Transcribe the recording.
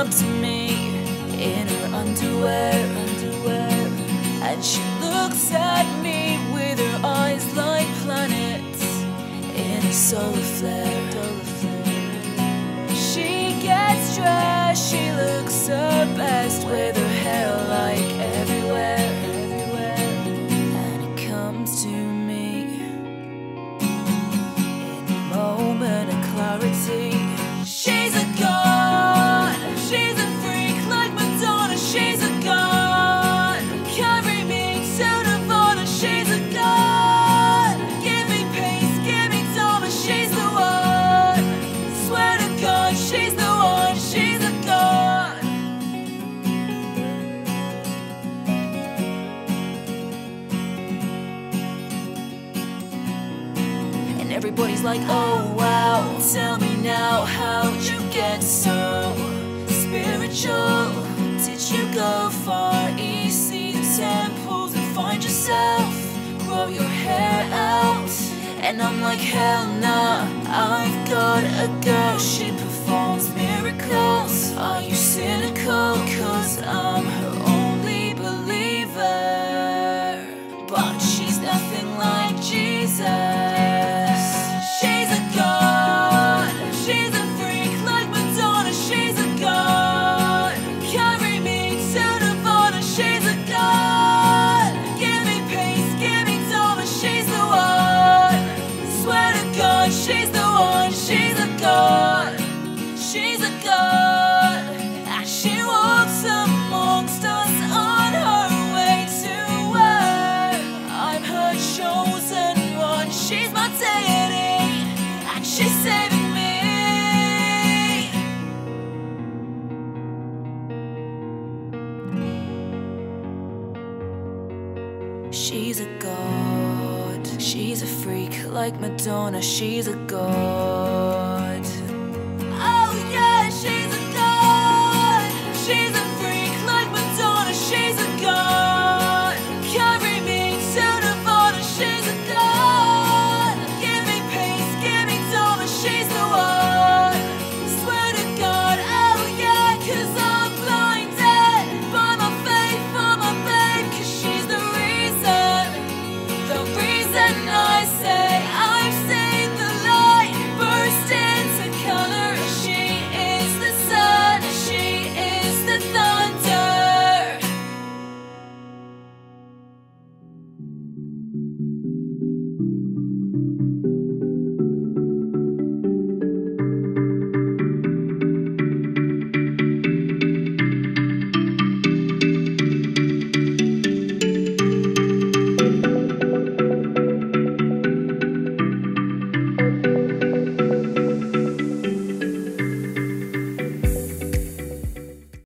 up to me in her underwear, underwear, and she Everybody's like, oh wow, tell me now, how'd you get so spiritual? Did you go far east, see the temples and find yourself? Grow your hair out? And I'm like, hell nah, I've got a girl She's a god, she's a freak like Madonna, she's a god.